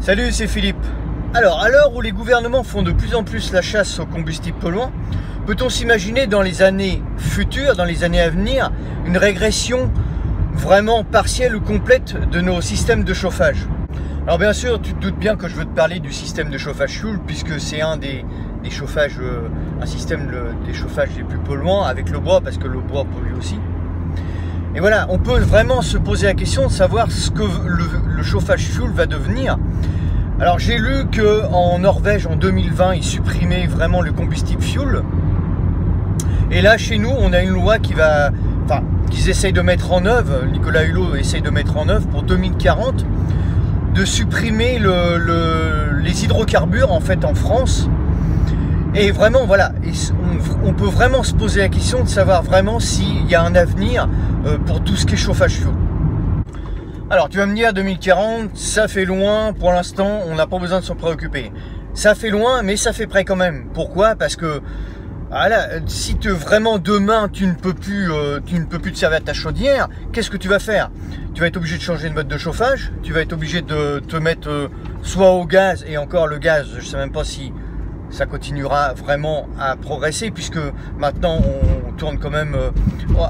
Salut, c'est Philippe. Alors, à l'heure où les gouvernements font de plus en plus la chasse aux combustibles polluants, peut-on s'imaginer dans les années futures, dans les années à venir, une régression vraiment partielle ou complète de nos systèmes de chauffage? Alors bien sûr, tu te doutes bien que je veux te parler du système de chauffage fuel, puisque c'est un des, chauffages, euh, un système des chauffages les plus polluants avec le bois, parce que le bois pollue aussi. Et voilà, on peut vraiment se poser la question de savoir ce que le, chauffage fuel va devenir. Alors j'ai lu qu'en Norvège en 2020 ils supprimaient vraiment le combustible fuel. Et là chez nous on a une loi qui va, enfin qu'ils essayent de mettre en œuvre, Nicolas Hulot essaye de mettre en œuvre pour 2040 de supprimer les hydrocarbures en fait en France et vraiment, voilà, on, peut vraiment se poser la question de savoir vraiment s'il y a un avenir pour tout ce qui est chauffage. Alors, tu vas me dire 2040, ça fait loin, pour l'instant, on n'a pas besoin de s'en préoccuper. Ça fait loin, mais ça fait près quand même. Pourquoi? Parce que voilà, si te, vraiment demain tu ne peux plus, euh, tu ne peux plus te servir de ta chaudière, qu'est-ce que tu vas faire? Tu vas être obligé de changer de mode de chauffage. Tu vas être obligé de te mettre euh, soit au gaz et encore le gaz, je sais même pas si ça continuera vraiment à progresser puisque maintenant on tourne quand même euh,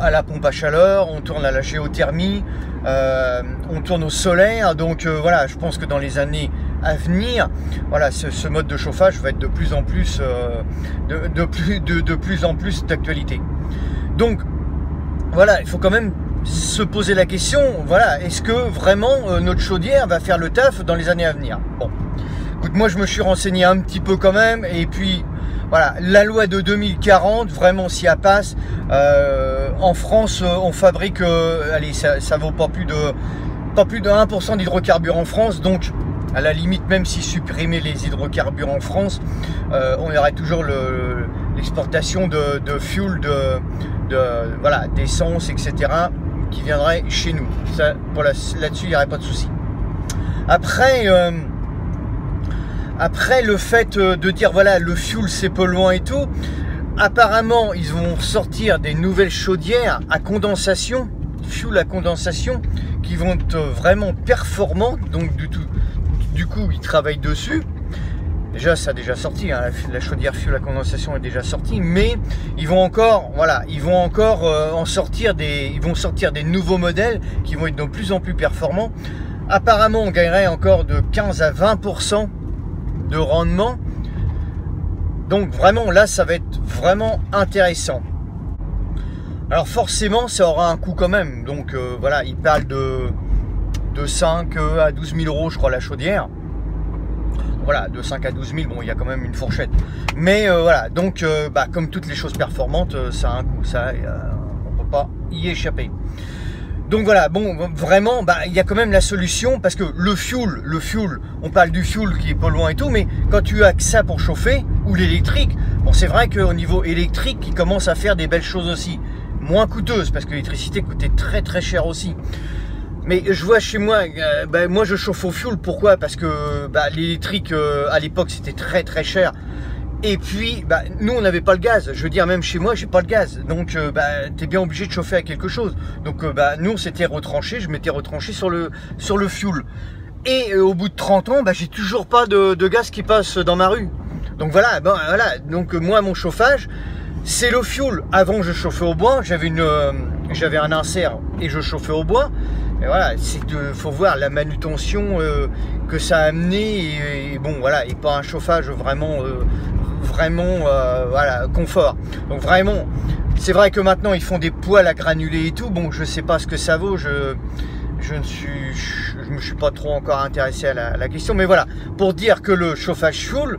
à la pompe à chaleur, on tourne à la géothermie, euh, on tourne au solaire. Donc euh, voilà, je pense que dans les années à venir, voilà, ce, mode de chauffage va être de plus en plus, de, plus, de, plus en plus d'actualité. Donc voilà, il faut quand même se poser la question, voilà, est-ce que vraiment notre chaudière va faire le taf dans les années à venir? Bon. Moi je me suis renseigné un petit peu quand même, et puis voilà, la loi de 2040, vraiment si elle passe, euh, en France euh, on fabrique, euh, allez, ça, vaut pas plus de pas plus de 1% d'hydrocarbures en France, donc à la limite même si supprimer les hydrocarbures en France, on aurait toujours l'exportation de, fuel, de, voilà, d'essence, etc. qui viendrait chez nous. Ça, là-dessus, il n'y aurait pas de souci. Après, après, le fait euh, de dire, voilà, le fuel c'est polluant et tout, apparemment, ils vont sortir des nouvelles chaudières à condensation, fuel à condensation, qui vont être vraiment performantes. Donc, du, tout, du coup, ils travaillent dessus. Déjà, ça a déjà sorti, hein, la chaudière fuel à condensation est déjà sortie, mais ils vont encore, voilà, ils vont encore euh, en sortir des, ils vont sortir des nouveaux modèles qui vont être de plus en plus performants. Apparemment, on gagnerait encore de 15 à 20 de rendement. Donc vraiment là ça va être vraiment intéressant. Alors forcément ça aura un coût quand même. Donc euh, voilà, il parle de, de 5 euh, à 12 000 euros je crois la chaudière. Voilà, de 5 à 12 000, bon il y a quand même une fourchette. Mais euh, voilà, donc bah, comme toutes les choses performantes, ça a un coût, ça on peut pas y échapper. Donc voilà, bon, vraiment, bah, il y a quand même la solution parce que le fuel, le fuel, on parle du fuel qui est pas loin et tout, mais quand tu as que ça pour chauffer ou l'électrique, bon, c'est vrai qu'au niveau électrique, il commence à faire des belles choses aussi, moins coûteuses parce que l'électricité coûtait très très cher aussi. Mais je vois chez moi, euh, bah, moi je chauffe au fuel, pourquoi? Parce que bah, l'électrique euh, à l'époque c'était très très cher. Et puis, bah, nous, on n'avait pas le gaz. Je veux dire, même chez moi, j'ai pas le gaz. Donc, euh, bah, t'es bien obligé de chauffer à quelque chose. Donc, euh, bah, nous, on s'était retranché. Je m'étais retranché sur le, sur le fuel. Et euh, au bout de 30 ans, bah, j'ai toujours pas de, gaz qui passe dans ma rue. Donc voilà. Donc moi, mon chauffage, c'est le fuel. Avant, je chauffais au bois. J'avais un insert et je chauffais au bois. Et voilà, c'est de, faut voir la manutention que ça a amené et, bon voilà, et pas un chauffage vraiment vraiment euh, voilà, confort. Donc vraiment, c'est vrai que maintenant ils font des poils à granulés et tout. Bon, je sais pas ce que ça vaut. Je, je ne suis, je, me suis pas trop encore intéressé à la, question. Mais voilà, pour dire que le chauffage fuel,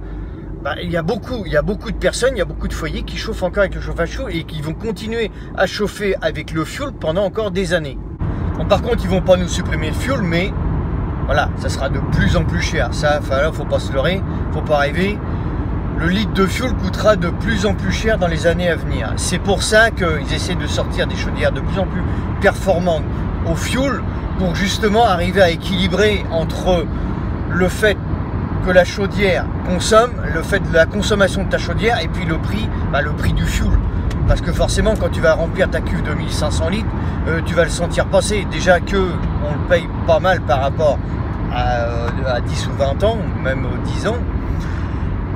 bah, il y a beaucoup, il y a beaucoup de personnes, il y a beaucoup de foyers qui chauffent encore avec le chauffage fuel et qui vont continuer à chauffer avec le fuel pendant encore des années. Par contre, ils vont pas nous supprimer le fuel, mais voilà, ça sera de plus en plus cher. Ça, enfin, faut pas se leurrer, faut pas rêver le litre de fuel coûtera de plus en plus cher dans les années à venir. C'est pour ça qu'ils essaient de sortir des chaudières de plus en plus performantes au fuel pour justement arriver à équilibrer entre le fait que la chaudière consomme, le fait de la consommation de ta chaudière et puis le prix, bah, du fuel. Parce que forcément, quand tu vas remplir ta cuve de 1500 litres, euh, tu vas le sentir passer. Déjà que on le paye pas mal par rapport à, à 10 ou 20 ans, même 10 ans.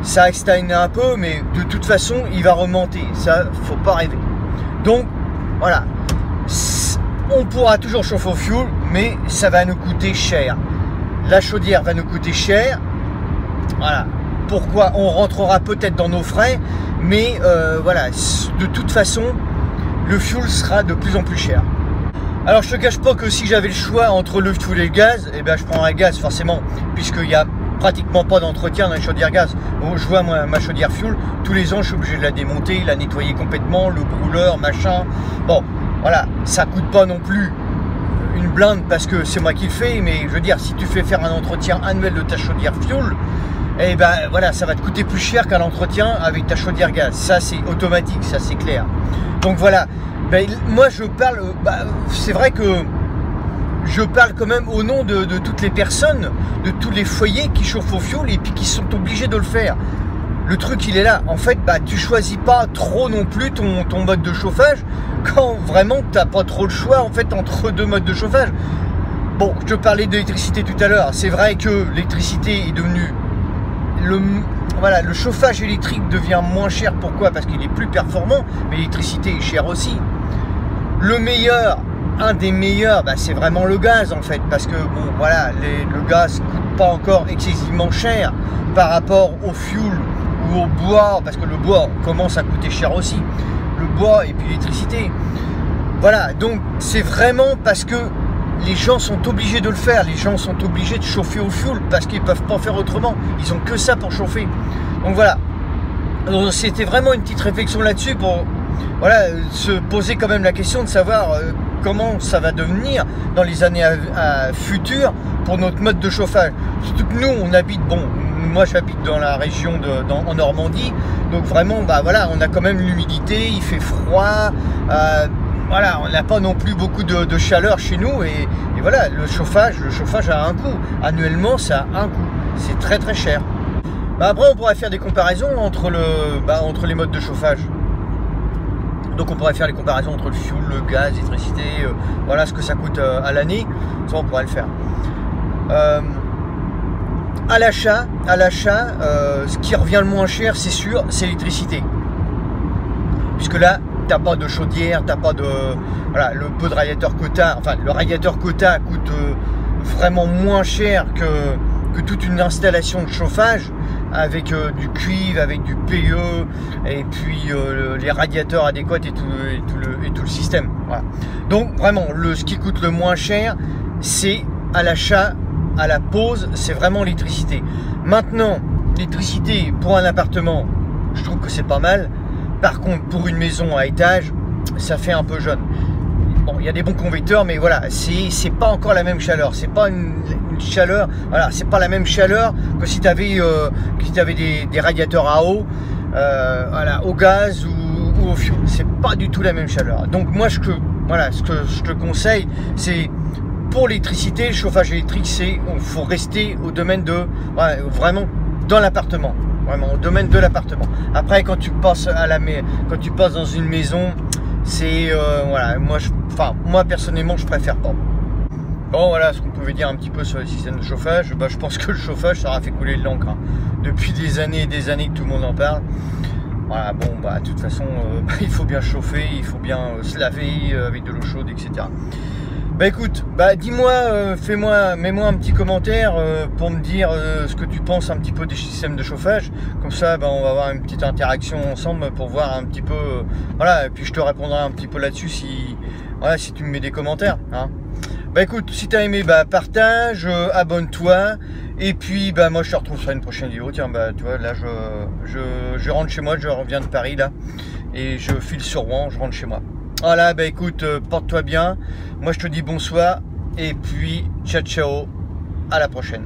Ça a stagné un peu, mais de toute façon, il va remonter. Ça, faut pas rêver. Donc, voilà. On pourra toujours chauffer au fuel, mais ça va nous coûter cher. La chaudière va nous coûter cher. Voilà. Pourquoi On rentrera peut-être dans nos frais, mais euh, voilà. De toute façon, le fuel sera de plus en plus cher. Alors je te cache pas que si j'avais le choix entre le fuel et le gaz, eh ben je prendrais le gaz forcément, puisqu'il y a pratiquement pas d'entretien dans les chaudières gaz. je vois ma chaudière fuel, tous les ans je suis obligé de la démonter, la nettoyer complètement, le brûleur, machin. Bon, voilà, ça coûte pas non plus une blinde parce que c'est moi qui le fais, mais je veux dire, si tu fais faire un entretien annuel de ta chaudière fuel, eh ben voilà, ça va te coûter plus cher qu'un entretien avec ta chaudière gaz. Ça c'est automatique, ça c'est clair. Donc voilà, ben, moi je parle, bah, c'est vrai que je parle quand même au nom de, toutes les personnes, de tous les foyers qui chauffent au fioul et qui sont obligés de le faire. Le truc il est là, en fait bah tu choisis pas trop non plus ton, mode de chauffage quand vraiment tu n'as pas trop le choix en fait entre deux modes de chauffage. Bon, je parlais d'électricité tout à l'heure, c'est vrai que l'électricité est devenue le, voilà, le chauffage électrique devient moins cher. Pourquoi? Parce qu'il est plus performant, mais l'électricité est chère aussi. Le meilleur, un des meilleurs, bah, c'est vraiment le gaz en fait, parce que bon, voilà, le gaz coûte pas encore excessivement cher par rapport au fuel ou au bois, parce que le bois commence à coûter cher aussi. Le bois et puis l'électricité. Voilà, donc c'est vraiment parce que les gens sont obligés de le faire. Les gens sont obligés de chauffer au fuel parce qu'ils ne peuvent pas faire autrement. Ils ont que ça pour chauffer. Donc voilà. C'était vraiment une petite réflexion là-dessus pour voilà, se poser quand même la question de savoir euh, comment ça va devenir dans les années futures pour notre mode de chauffage. Surtout que nous, on habite, bon, moi j'habite dans la région en Normandie, donc vraiment, bah voilà, on a quand même l'humidité, il fait froid. Euh, voilà, on n'a pas non plus beaucoup de, chaleur chez nous et, voilà, le chauffage, le chauffage a un coût. Annuellement, ça a un coût. C'est très très cher. Bah, après, on pourrait faire des comparaisons entre, bah, entre les modes de chauffage. Donc on pourrait faire les comparaisons entre le fuel, le gaz, l'électricité, euh, voilà ce que ça coûte euh, à l'année. Ça on pourrait le faire. Euh, à l'achat, à l'achat, ce qui revient le moins cher, c'est sûr, c'est l'électricité. Puisque là, t'as pas de chaudière, t'as pas de. Voilà, le peu de radiateur quota, enfin le radiateur quota coûte vraiment moins cher que toute une installation de chauffage avec euh, du cuivre, avec du PE et puis euh, les radiateurs adéquats et tout, le, système. Donc vraiment, le, ce qui coûte le moins cher, c'est à l'achat, à la pose, c'est vraiment l'électricité. Maintenant, l'électricité pour un appartement, je trouve que c'est pas mal. Par contre, pour une maison à étage, ça fait un peu jeune. Bon, il y a des bons convecteurs, mais voilà, c'est pas encore la même chaleur. C'est pas chaleur, voilà, c'est pas la même chaleur que si tu avais, euh, avais des, radiateurs à eau, euh, voilà, au gaz ou, au fioul. C'est pas du tout la même chaleur. Donc moi, je, voilà, ce que je te conseille, c'est pour l'électricité, le chauffage électrique, c'est faut rester au domaine de vraiment dans l'appartement vraiment au domaine de l'appartement. Après, quand tu passes à la quand tu passes dans une maison, c'est euh, voilà, moi, je, enfin, moi personnellement, je préfère pas. Bon, voilà ce qu'on pouvait dire un petit peu sur le système de chauffage. Bah, je pense que le chauffage, ça aura fait couler de l'encre hein. depuis des années et des années que tout le monde en parle. Voilà, bon, bah, de toute façon, euh, il faut bien chauffer, il faut bien euh, se laver avec de l'eau chaude, etc. Bah écoute, bah dis-moi, euh, fais-moi, mets-moi un petit commentaire euh, pour me dire euh, ce que tu penses un petit peu des systèmes de chauffage. Comme ça, bah, on va avoir une petite interaction ensemble pour voir un petit peu, voilà. Et puis je te répondrai un petit peu là-dessus si, voilà, si tu me mets des commentaires. Hein. Bah écoute, si t'as aimé, bah partage, abonne-toi. Et puis bah moi je te retrouve sur une prochaine vidéo. Tiens bah tu vois là je, je, je rentre chez moi, je reviens de Paris là et je file sur Rouen, je rentre chez moi. Voilà, bah écoute, euh, porte-toi bien. Moi je te dis bonsoir et puis ciao ciao, à la prochaine.